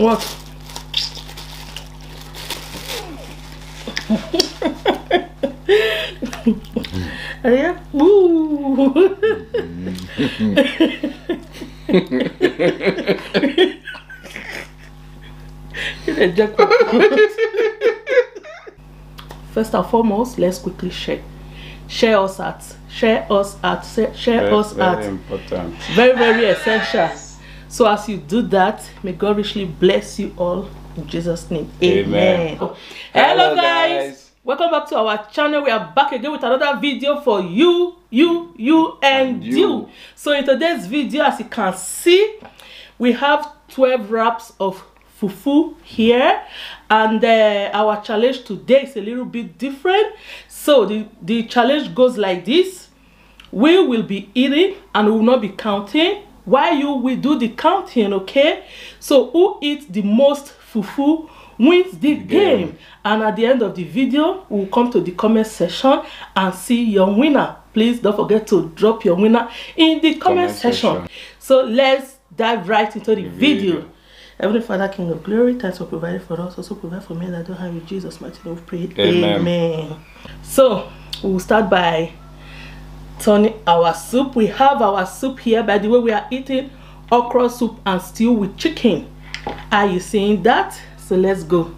What? yeah. Woo. The jackpot. First and foremost, let's quickly share. Share us at. Share us at. Share Very, us very at. important. Very, very essential. So as you do that, may God richly bless you all in Jesus' name. Amen. Hello, Hello, guys. guys. Welcome back to our channel. We are back again with another video for you, you, you, and, And you. you. So in today's video, as you can see, we have 12 wraps of fufu here and uh, our challenge today is a little bit different so the the challenge goes like this we will be eating and we will not be counting while you will do the counting okay so who eats the most fufu wins the game. game. and at the end of the video we'll come to the comment section and see your winner please don't forget to drop your winner in the comment, Comment section. section. so let's dive right into the, The video. video. Heavenly Father, King of Glory, thanks for providing for us. Also provide for me that don't have in Jesus' mighty name. We pray. Amen. Amen. So we'll start by turning our soup. We have our soup here. By the way, we are eating okra soup and stew with chicken. Are you seeing that? So let's go.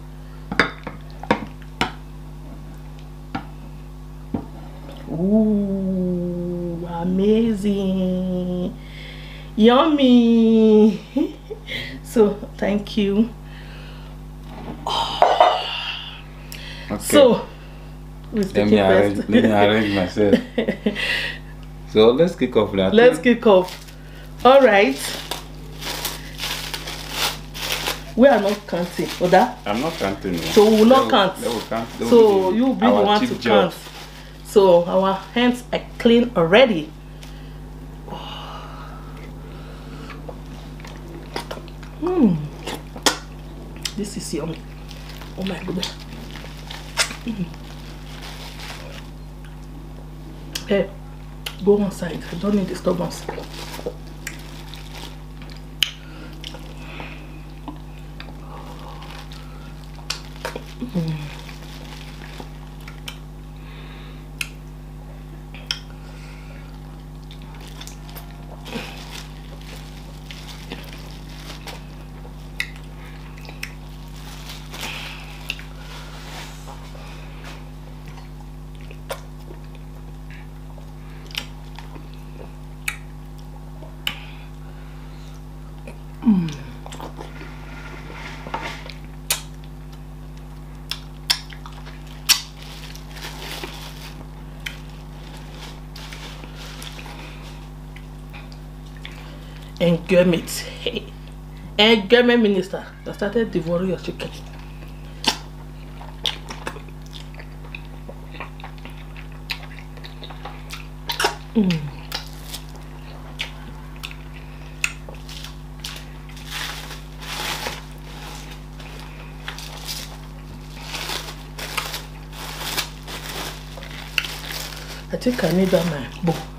Ooh, amazing. Yummy. so, thank you. Okay. So, let me arrange, let me arrange myself. so let's kick off that. Let's kick off. All right. We are not counting, Oda. I'm not counting. no. So we will not They will- count. They will count. They will So do you be the one to job. count. So our hands are clean already. Hmm. This is yummy. Oh my goodness. Mm. Hey, go one side. I don't need disturbance. Mm. Engagement. Hey. Engagement minister that started devouring your chicken. I think I need that my bowl.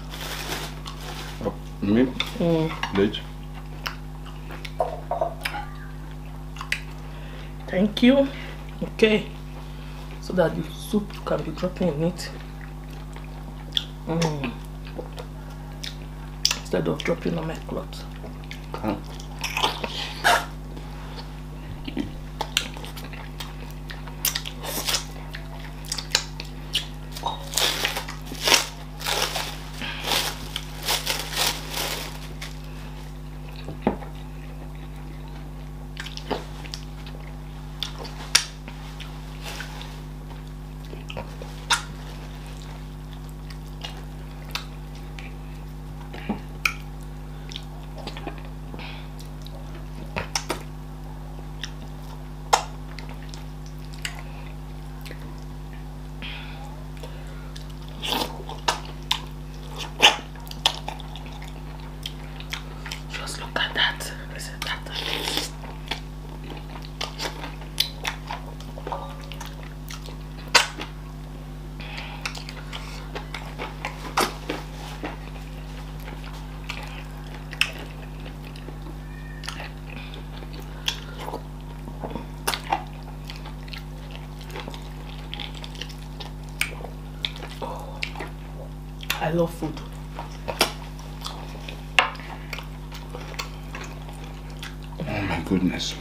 Me? Mm. Please. Thank you. Okay. So that the soup can be dropping in it. Mm. Instead of dropping on my cloth. Come. Love food. Oh my goodness.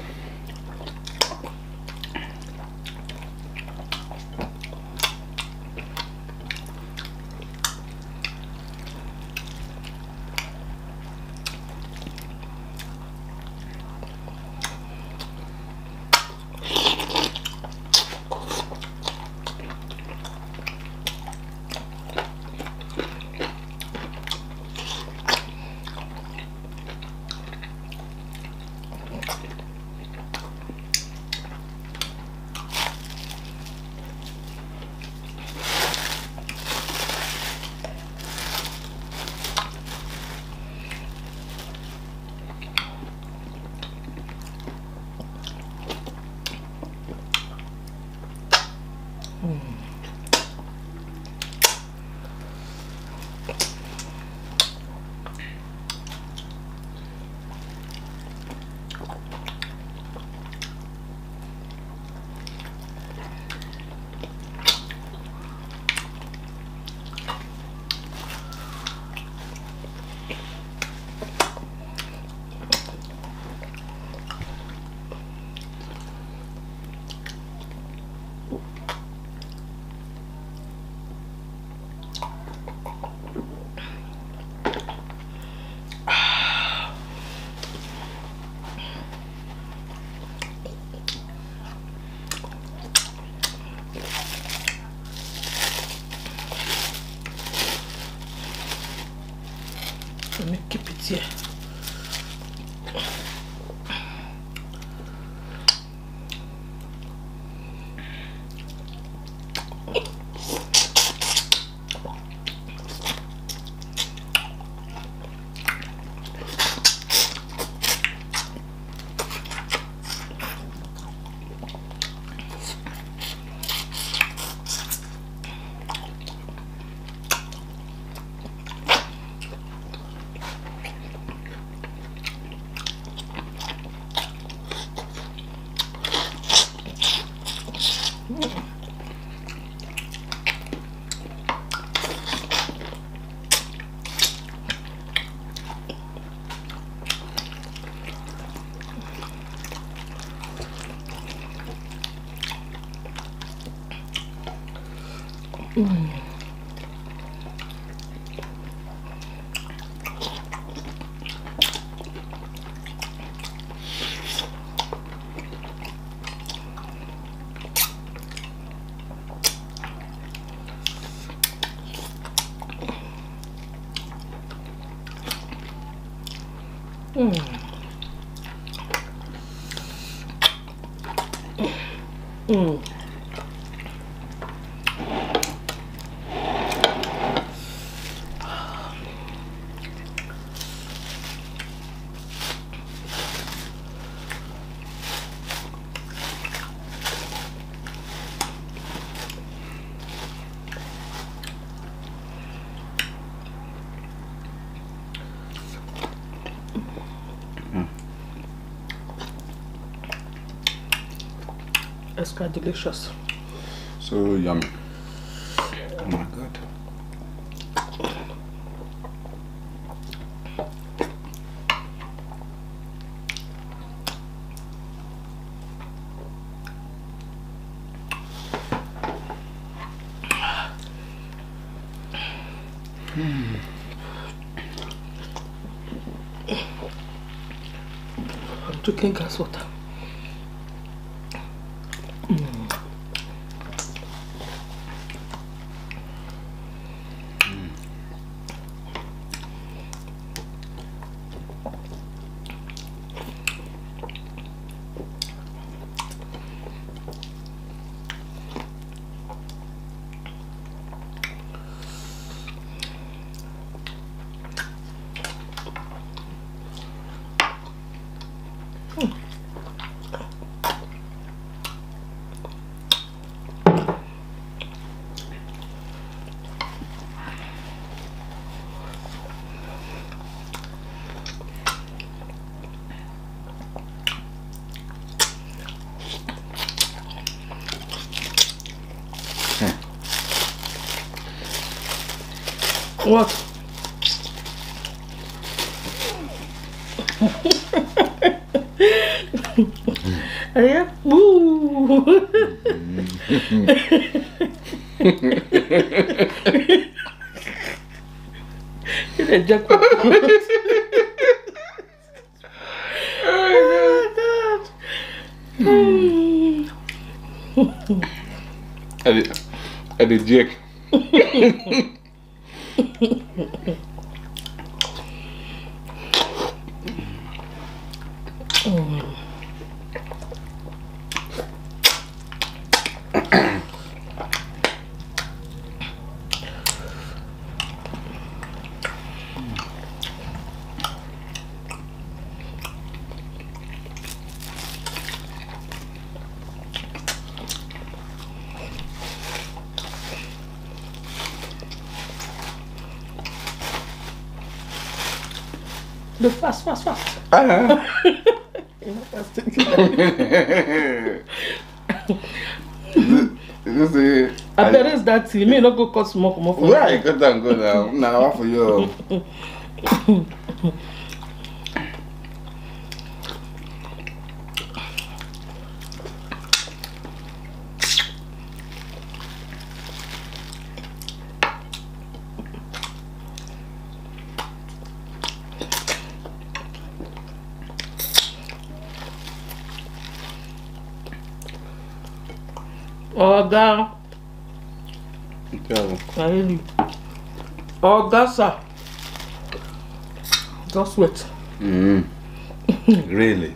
嗯 Extra delicious. So yummy. Oh my god. I'm drinking gas water. crois. Regarde. Bouh. Il est déjà ah, Allez, Jack. mm. The fast, fast, fast. Ah. You know, fast. This is. I bet it's that tea. Me not go cut smoke more for Where I got that go now? Now for you? Ọ̀gá, really. Ọ̀gá, sir. Just wait. Mm. really?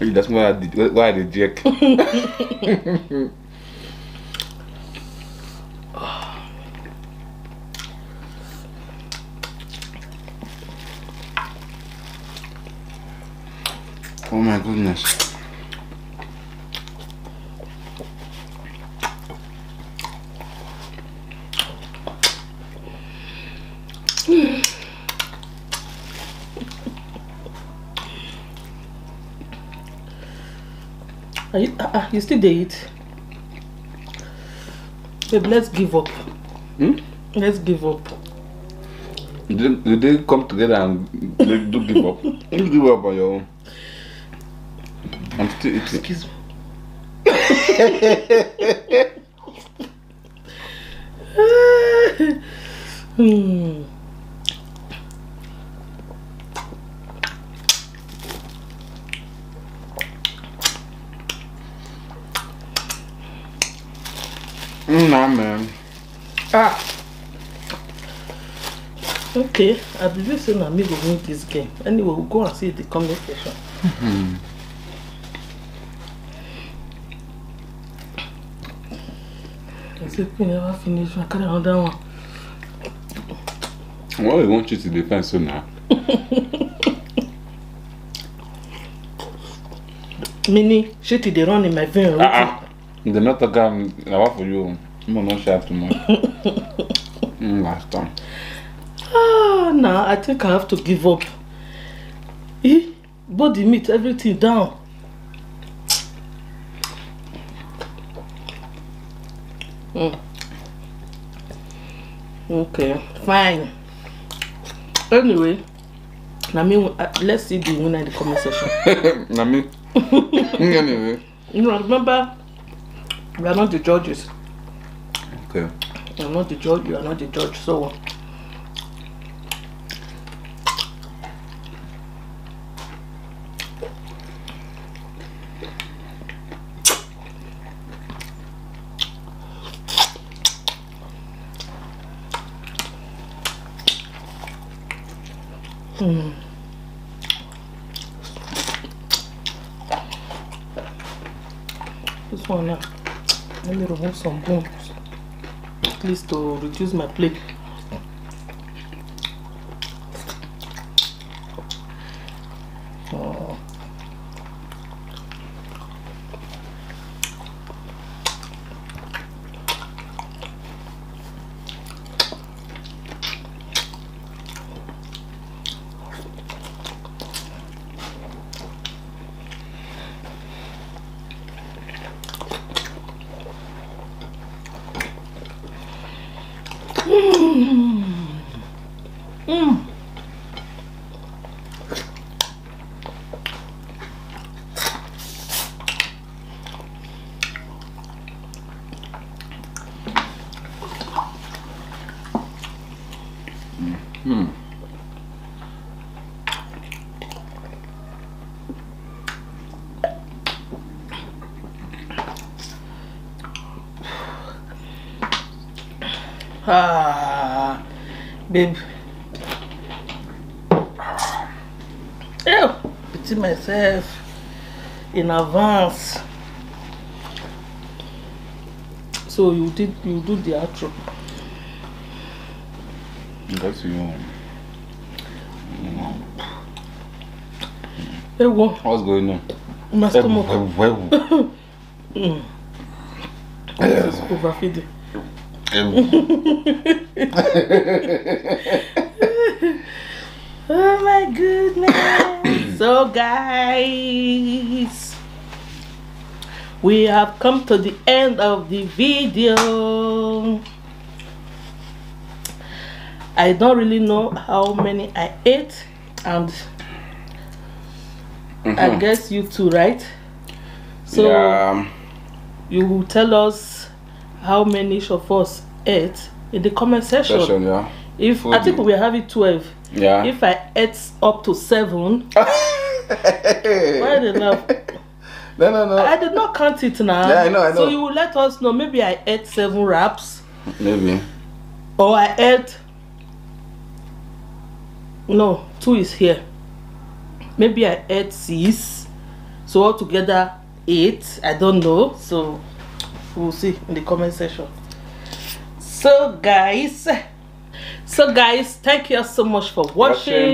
That's why I did. Why I did Jake? oh my goodness. Are you, uh, uh, you still eat? Babe, let's give up. Hmm? Let's give up. Did they, did they come together and they do give up? You give up on your own. I'm still eating. Excuse me. hmm. Mm, nah, man. Ah. Okay, I believe say na me go win this game. Anyway, we'll go and see the comment section. I say we never finish. I carry another one. Why we want you to defend so now? Mini, shit, they run in my vein. Ah, ah. The not am na what for you. I'm not sharp too much. mm, last time. Ah, nah, I think I have to give up. Eh, body meat, everything down. Mm. Okay, fine. Anyway, now me, uh, let's see the winner in the comment section. na me. anyway. You know, remember, we are not the judges. Okay. I'm not the judge, you are not the judge, so. Hmm. This one now, let me remove some bones at least to reduce my plate. Hum. Hum. Babe. Ew, pity myself in advance. So you did you do the outro. That's you. Hey, wo, What's going on? my stomach Ewu, ewu. mm, Yes. overfeeding. Ewu. Oh my goodness. so guys, we have come to the end of the video. I don't really know how many I ate and I Mhm. guess you too, right? So yeah. you will tell us how many each of us ate in the comment section. Yeah. If I think we have it 12. Yeah. If I ate up to seven, why laugh? no, no, no. I did not count it now. Yeah, I know, I know. So you will let us know. Maybe I ate seven wraps, Maybe. or I ate. No, two is here. Maybe I ate six. So altogether eight. I don't know. So we'll see in the comment section. So guys. So guys, thank you so much for watching.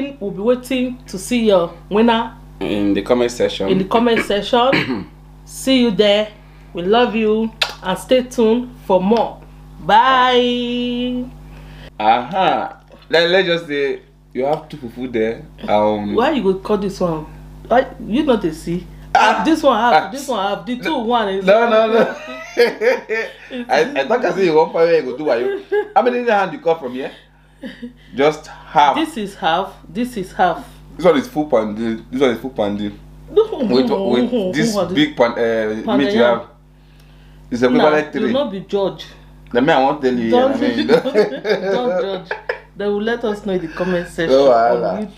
Watching. We'll be waiting to see your winner In the comment section. in the comment section. See you there. We love you and stay tuned for more. Bye. Aha. Let, let's just say you have two fufu there. Um. Why you go call this one? Why you not a see? Ah. this one Ah. have this one have the two one is No, no, no. I, I thought I say you want fire you go do what you. How many hand you cut from here? Just half. This, This is half. This is half. one is full pandi. This one is full pandi. With with this big pan, uh, meat you have. It's Nah, equivalent you three. not be judge. The man I won't tell you. Don't, I mean, don't judge. They will let us know in the comment section Oh, on. YouTube.